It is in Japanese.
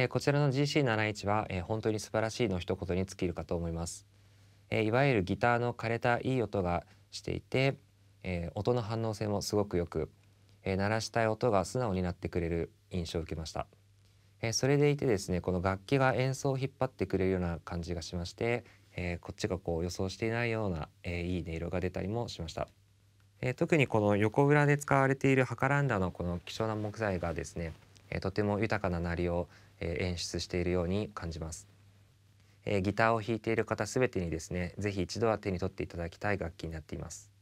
えー、こちらの GC71 は、えー、本当に素晴らしいの一言に尽きるかと思います、えー、いわゆるギターの枯れたいい音がしていて、え音の反応性もすごくよく、え鳴らしたい音が素直になってくれる印象を受けました、えそれでいてですねこの楽器が演奏を引っ張ってくれるような感じがしまして、えこっちがこう予想していないような、えいい音色が出たりもしました。えー、特にこの横裏で使われているハカランダのこの希少な木材がですね、え、とても豊かな鳴りを、え、演出しているように感じます、え、ギターを弾いている方すべてにですねぜひ一度は手に取っていただきたい楽器になっています。